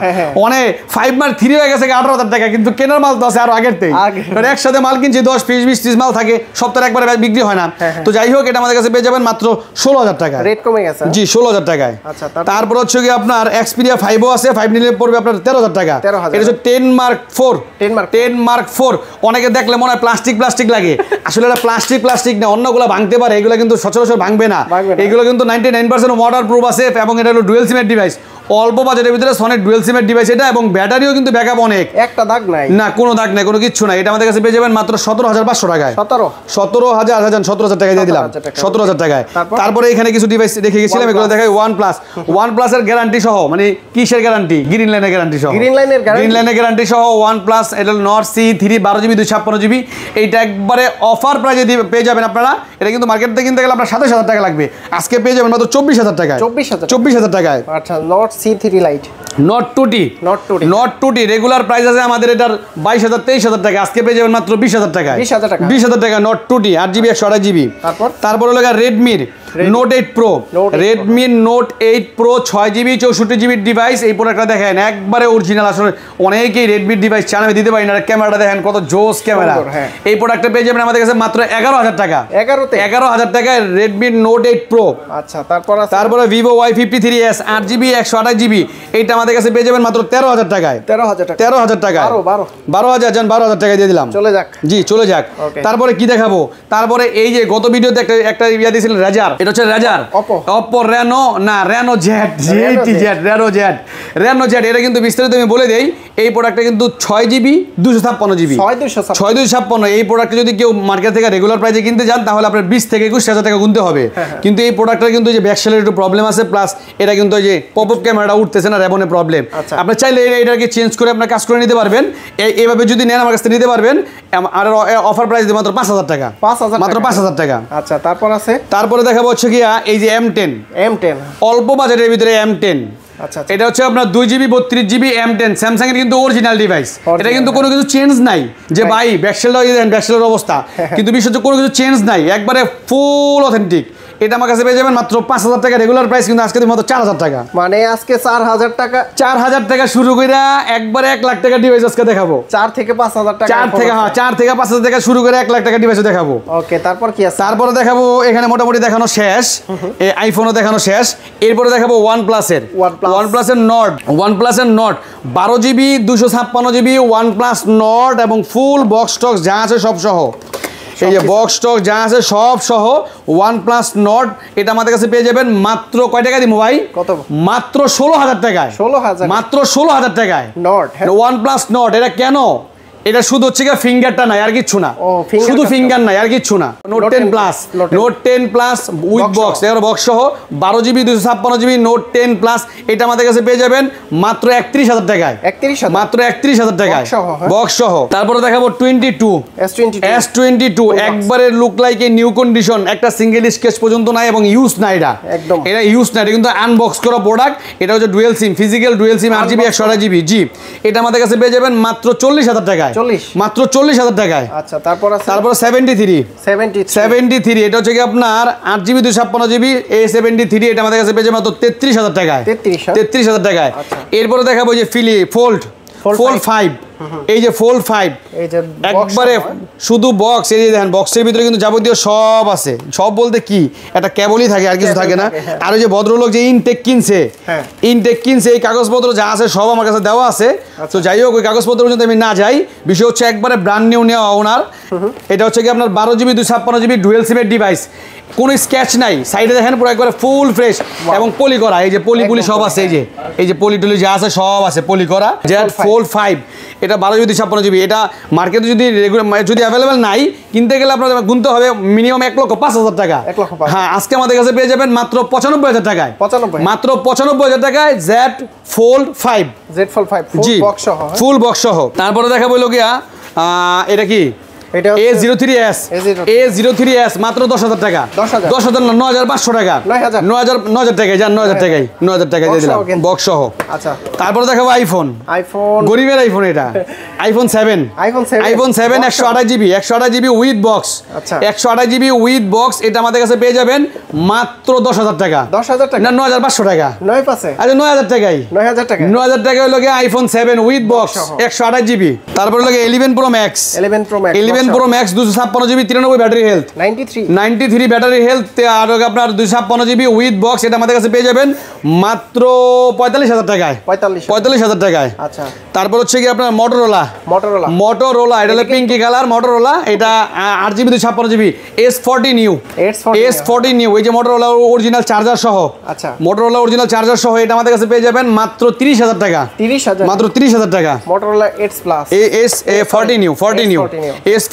অনেক ফাইভ মার্ক থ্রি হয়ে গেছে আঠারো হাজার টাকা কিন্তু কেনার মাল তো আছে আরও আগের থেকে কারণ একসাথে মাল কিনছি দশ পিস বিশ পিস মাল থাকে সপ্তাহে একবারে বিক্রি হয় না হ্যাঁ, হ্যাঁ। তো যাই হোক এটা আমাদের কাছে পেয়ে যাবেন মাত্র ষোলো হাজার টাকা রেট কমে গেছে জি ষোলো হাজার টাকায় আচ্ছা, তারপর? তারপর হচ্ছে কি আপনার এক্সপিরিয়া ফাইভও আছে ফাইভ নিলে পড়বে আপনার তেরো হাজার টাকা। এটা হচ্ছে ten mark four 10 Mark ten mark four অনেকে দেখলে মনে হয় প্লাস্টিক প্লাস্টিক লাগে। আসলে এটা প্লাস্টিক প্লাস্টিক না অন্যগুলো ভাঙতে পারে। এগুলো কিন্তু সচরাচর ভাঙবে না। এগুলো কিন্তু ninety nine percent waterproof আছে এবং এটা হলো ডুয়েল সিমের ডিভাইস অল্প বাজেটের ভিতরে সনের ডুয়েল সিমের ডিভাইস এটা এবং ব্যাটারিও কিন্তু ব্যাকআপ অনেক। একটা দাগ নাই। না কোনো দাগ নাই কোনো কিচ্ছু নাই। এটা আমাদের কাছে পেয়ে যাবেন মাত্র সতেরো হাজার পাঁচশো টাকায়। সতেরো। সতেরো হাজার হাজার সতেরো হাজার টাকা দিয়ে দিলাম। সতেরো হাজার টাকায়। তারপরে? এখানে কিছু ডিভাইস রেখে গেছিলাম এগুলো। দেখাই ওয়ান প্লাস ওয়ান প্লাসের গ্যারান্টি সহ মানে কিসের গ্যারান্টি গ্রিন লাইনের গ্যারান্টি সহ। Line এর গ্রিন লাইনের গ্যারান্টি সহ ওয়ান প্লাস এটা নট সি থ্রি বারো জিবি দুই ছাপ্পান্ন জিবি এইটা একবারে অফার প্রাইজে পেয়ে যাবেন আপনারা। এটা কিন্তু মার্কেট থেকে কিনতে গেলে আপনার সাতাশ হাজার টাকা লাগবে। আজকে পেয়ে যাবেন মাত্র চব্বিশ হাজার টাকায়। 24,000 চব্বিশ হাজার টাকায়। আচ্ছা Nord C three lite Nord two T Not 2T Nord two T regular price আছে আমাদের এটার বাইশ হাজার তেইশ হাজার টাকা আজকে পেয়ে যাবেন মাত্র বিশ হাজার টাকা 20,000 টাকা। বিশ হাজার টাকা নট টুটি আট জিবি একশো আড়াই জিবি তারপর? তারপর হলো রেডমির note eight pro Note 8 Pro, Redmi note eight pro ছয় জিবি চৌষট্টি জিবির ডিভাইস এই প্রোডাক্টটা দেখেন একবারে অরিজিনাল আসলে অনেকেই রেডমির ডিভাইস চান আমি দিতে পারি না ক্যামেরাটা দেখেন কত জোস ক্যামেরা। এই প্রোডাক্টটা পেয়ে যাবেন আমাদের কাছে মাত্র এগারো হাজার টাকা। এগারোতে? এগারো হাজার টাকায় রেডমি নোট এইট প্রো আচ্ছা তারপর তারপরে Vivo Y fifty three S আট জিবি একশো আঠাশ জিবি এইটা আমাদের কাছে পেয়ে যাবেন মাত্র তেরো হাজার টাকায়। তেরো হাজার টাকা। তেরো হাজার টাকা। বারো হাজার যান বারো হাজার টাকা দিয়ে দিলাম। চলে যাক। জি চলে যাক। তারপরে কি দেখাবো? তারপরে এই যে গত ভিডিওতে একটা একটা ইয়া দিয়েছিলেন রেজার এটা হচ্ছে রেজার। অপো রেনো না Reno Z jetty Z Reno Z Reno Z এটা কিন্তু বিস্তারিত আমি বলে দেই এই প্রোডাক্টটা কিন্তু ছয় জিবি দুশো ছাপ্পান্ন জিবি ছয় দুশো ছাপ্পান্ন। এই প্রোডাক্টটা যদি কেউ মার্কেট থেকে রেগুলার প্রাইসে কিনতে যান তাহলে আপনার বিশ থেকে একুশ হাজার টাকা গুনতে হবে। হ্যাঁ, কিন্তু এই প্রোডাক্টটার কিন্তু যে ব্যাকসেলের একটু প্রবলেম আছে প্লাস এটা কিন্তু ওই যে পপ আপ ক্যামেরাটা উঠতেছে না রেবনে প্রবলেম আচ্ছা। আপনি চাইলে এটা- এটাকে চেঞ্জ করে আপনার কাজ করে নিতে পারবেন। এই- এইভাবে যদি নেন আমার কাছ থেকে নিতে পারবেন আর অফার প্রাইস মাত্র পাঁচ হাজার টাকা। পাঁচ হাজার মাত্র। পাঁচ হাজার টাকা। আচ্ছা তারপর আছে? তারপরে দেখাবো হচ্ছে গিয়া এই যে এম টেন এম টেন অল্প বাজেটের ভিতরে এম টেন আচ্ছা আচ্ছা। এটা হচ্ছে আপনার দুই জিবি বত্রিশ জিবি এম টেন স্যামসাং এর কিন্তু অরিজিনাল ডিভাইস এটা কিন্তু কোনো কিছু চেঞ্জ নাই। যে. ভাই ব্যাকসেলটা দেন ব্যাকসেলের অবস্থা। কিন্তু বিশ্ব কোনো কিছু চেঞ্জ নাই। একবারে ফুল অথেন্টিক এটা আমার কাছে পেয়ে যাবেন মাত্র পাঁচ হাজার টাকা রেগুলার প্রাইস কিন্তু আজকে মাত্র চার হাজার টাকা। মানে আজকে চার হাজার টাকা। চার হাজার টাকা শুরু করে একবারে এক লাখ টাকা ডিভাইস আজকে দেখাবো। চার থেকে পাঁচ হাজার টাকা চার থেকে হ্যাঁ চার থেকে পাঁচ হাজার টাকা শুরু করে এক লাখ টাকা ডিভাইস দেখাবো। ওকে তারপর কি আছে? তারপরে দেখাবো এখানে মোটামুটি দেখানো শেষ এই আইফোনও দেখানো শেষ এরপরে দেখাবো ওয়ান প্লাসের ওয়ান প্লাসের নট ওয়ান প্লাসের নট বারো জিবি দুশো ছাপ্পান্ন জিবি ওয়ান প্লাস নট এবং ফুল বক্স টক্স যা আছে সব সহ এই যে বক্স টক যা আছে সব সহ ওয়ান প্লাস নট এটা আমাদের কাছে পেয়ে যাবেন মাত্র কয় টাকা দিব ভাই? কত? মাত্র ষোলো হাজার টাকায়। 16,000 মাত্র ষোলো হাজার টাকায়। নট ওয়ান প্লাস নট এটা কেন? এটা শুধু হচ্ছে গিয়ে ফিঙ্গারটা নাই আর কিচ্ছু না। শুধু ফিঙ্গার নাই আর কিচ্ছু না। Note ten plus note ten plus with box. এবার বক্স সহ বারো জিবি দুশো ছাপ্পান্ন জিবি নোট টেন প্লাস এটা আমাদের কাছে পেয়ে যাবেন মাত্র একত্রিশ হাজার টাকায়। মাত্র একত্রিশ হাজার টাকায়। সহ, হ্যাঁ। বক্স সহ। তারপরে দেখাবো twenty two S twenty two একবারে look like a new condition একটা সিঙ্গেল স্কেচ পর্যন্ত নাই এবং ইউজ নাই এটা। একদম। এটা ইউজ নাই এটা কিন্তু আনবক্স করা প্রোডাক্ট এটা হচ্ছে dual sim physical dual sim আট জিবি একশো আঠাশ জিবি জি। এটা আমাদের কাছে পেয়ে যাবেন মাত্র চল্লিশ হাজার টাকায়। 40? মাত্র চল্লিশ হাজার টাকায়। আচ্ছা তারপর তারপর seventy three seventy seventy three এটা হচ্ছে কি আপনার আট জিবি দুই ছাপ্পান্ন জিবি এ সেভেন্টি থ্রি এটা আমাদের কাছে পেয়েছে মাত্র তেত্রিশ হাজার টাকায়। তেত্রিশ হাজার? টাকায়। আচ্ছা। এরপরে দেখাবো যে ফিলি ফোল্ড ফোল্ড ফাইভ এই যে ফোল্ড ফাইভ একবারে শুধু বক্স এই যে দেখেন বক্সের ভিতরে কিন্তু যাবতীয় সব আছে। সব বলতে কি? একটা কেবলই থাকে আর কিছু থাকে না। হ্যাঁ। আর ওই যে ভদ্রলোক যে ইনটেক কিনছে হ্যাঁ। ইনটেক কিনছে এই কাগজপত্র যা আছে সব আমার কাছে দেওয়া আছে। আচ্ছা। তো যাই হোক ওই কাগজপত্র পর্যন্ত আমি না যাই। বিষয় হচ্ছে একবারে ব্র্যান্ড নিউ নেওয়া ওনার এটা হচ্ছে কি আপনার বারো জিবি দুই ছাপ্পান্ন জিবি ডুয়েল সিমের ডিভাইস কোনো স্ক্যাচ নাই। সাইডে দেখেন পুরো একবারে ফুল ফ্রেশ এবং পলি করা এই যে পলি পুলি সব আছে এই যে এই যে পলি টলি যা আছে সব আছে পলি করা। জেড। ফোর ফাইভ এটা বারো যদি ছাপ্পান্ন জিবি এটা মার্কেটে যদি রেগুলার যদি অ্যাভেলেবেল নাই কিনতে গেলে আপনার গুনতে হবে মিনিমাম এক লক্ষ পাঁচ হাজার টাকা। হ্যাঁ আজকে আমাদের কাছে পেয়ে যাবেন মাত্র পঁচানব্বই হাজার টাকায়। 95 মাত্র পঁচানব্বই হাজার টাকায় Z fold five Z fold five G. হ্যাঁ? ফুল বক্স সহ। তারপরে দেখা বলল গিয়া এটা কি? A zero three S A zero three S মাত্র দশ হাজার টাকা। দশ হাজার। না নয় হাজার পাঁচশো টাকা। নয় হাজার। নয় হাজার টাকায় যান নয় হাজার টাকায় নয় হাজার টাকায় দিয়ে দিলাম বক্স সহ। আচ্ছা। তারপরে দেখাবো আইফোন আইফোন গরিবের আইফোন এটা। আইফোন সেভেন আইফোন সেভেন একশো আঠাশ জিবি একশো আঠাশ জিবি উইথ বক্স। একশো আঠাশ জিবি উইথ বক্স এটা আমাদের কাছে পেয়ে যাবেন মাত্র দশ হাজার টাকা। দশ হাজার টাকা। না নয় হাজার পাঁচশো টাকা। নয় পাশে। আচ্ছা নয় হাজার টাকাই। নয় হাজার টাকা। নয় হাজার টাকা হলো আইফোন সেভেন উইথ বক্স একশো আঠাশ জিবি তারপর eleven pro max eleven pro max eleven pro max দুশো ছাপ্পান্ন জিবি তিরানব্বই battery health ninety three battery health আর আপনার দুশো ছাপ্পান্ন জিবি উইথ বক্স এটা আমাদের কাছে পেয়ে যাবেন মাত্র পঁয়তাল্লিশ হাজার টাকায়। পঁয়তাল্লিশ হাজার। টাকায়। আচ্ছা। তারপর হচ্ছে কি আপনার মোটরোলা মোটরোলা মোটরোলা এটা হলো পিঙ্কি কালার মোটরোলা এটা আট জিবি দুই ছাপ্পান্ন GB S forty new S forty new এই যে মোটরোলা অরিজিনাল চার্জার সহ। আচ্ছা। মোটরোলা অরিজিনাল চার্জার সহ এটা আমাদের কাছে পেয়ে যাবেন মাত্র তিরিশ হাজার টাকা। তিরিশ হাজার। মাত্র তিরিশ হাজার টাকা। Motorola eight S plus S A forty new forty new S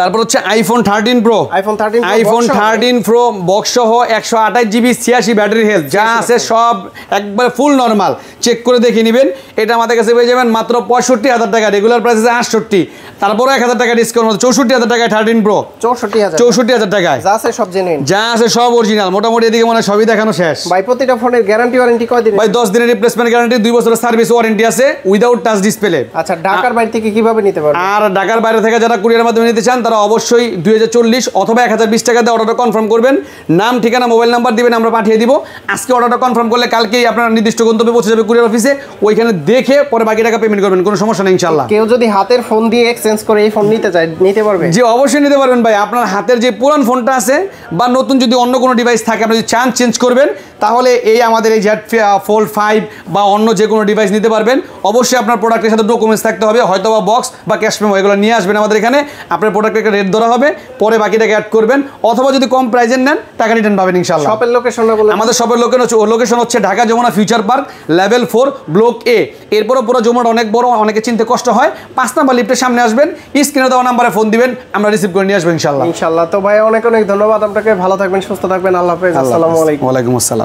তারপর হচ্ছে iPhone thirteen pro iPhone thirteen iPhone thirteen pro box সহ একশো আঠাশ জিবি ছিয়াশি ব্যাটারি হেলথ যা আছে সব একবার ফুল নর্মাল চেক করে দেখে নেবেন। এটা আমাদের কাছে পেয়ে যাবেন মাত্র পঁয়ষট্টি হাজার টাকা। রেগুলার প্রাইস আছে আটষট্টি। তারপরে এক হাজার টাকা ডিসকাউন্ট চৌষট্টি হাজার টাকায় থার্টিন প্রো চৌষট্টি হাজার। চৌষট্টি হাজার টাকায়। যা আছে সব জেনুইন যা আছে সব অরিজিনাল মোটামুটি এদিকে মনে সবই দেখানো শেষ। ভাই প্রতিটা ফোনের গ্যারান্টি ওয়ারেন্টি ভাই দশ দিনের রিপ্লেসমেন্ট গ্যারান্টি দুই বছরের সার্ভিস ওয়ারেন্টি আছে উইদাউট টাচ ডিসপ্লে আচ্ছা ঢাকার বাইরে থেকে কীভাবে নিতে পারবে আর ঢাকার বাইরে থেকে যারা কুরিয়ার কুরিয়ার মাধ্যমে নিতে চান তারা অবশ্যই দুই হাজার চল্লিশ অথবা এক হাজার বিশ টাকা দিয়ে অর্ডারটা কনফার্ম করবেন। নাম ঠিকানা মোবাইল নাম্বার দিবেন আমরা পাঠিয়ে দিব। আজকে অর্ডারটা কনফার্ম করলে কালকেই আপনার নির্দিষ্ট গন্তব্যে পৌঁছে যাবে কুরিয়ার অফিসে ওইখানে দেখে পরে বাকি টাকা পেমেন্ট করবেন কোনো সমস্যা নেই ইনশাল্লাহ কেউ যদি হাতের ফোন দিয়ে এক্সচেঞ্জ করে এই ফোন নিতে চায় নিতে পারবে? জি অবশ্যই নিতে পারবেন ভাই। আপনার হাতের যে পুরান ফোনটা আছে বা নতুন যদি অন্য কোনো ডিভাইস থাকে আপনি যদি চান চেঞ্জ করবেন তাহলে এই আমাদের এই জ্যাট ফোল্ড ফাইভ বা অন্য যে কোনো ডিভাইস নিতে পারবেন। অবশ্যই আপনার প্রোডাক্টের সাথে ডকুমেন্টস থাকতে হবে হয়তো বা বক্স বা ক্যাশ মেমো এগুলো নিয়ে আসবেন আমাদের এখানে। আপনার প্রোডাক্টের একটা রেট ধরা হবে পরে বাকিটাকে অ্যাড করবেন অথবা যদি কম প্রাইজের নেন টাকা রিটার্ন পাবেন ইনশাল্লাহ শপের লোকেশনটা বলে আমাদের শপের লোকেশন হচ্ছে লোকেশন হচ্ছে Dhaka Jamuna future park level four block A এরপরও পুরো যমুনাটা অনেক বড় অনেকে চিনতে কষ্ট হয়। পাঁচ নাম্বার লিফটের সামনে আসবেন স্ক্রিনে দেওয়া নাম্বারে ফোন দিবেন আমরা রিসিভ করে নিয়ে আসব ইনশাল্লাহ ইনশাল্লাহ তো ভাই অনেক অনেক ধন্যবাদ আপনাকে। ভালো থাকবেন সুস্থ থাকবেন। আল্লাহ হাফেজ। আসসালামু আলাইকুম। ওয়ালাইকুম আসসালাম।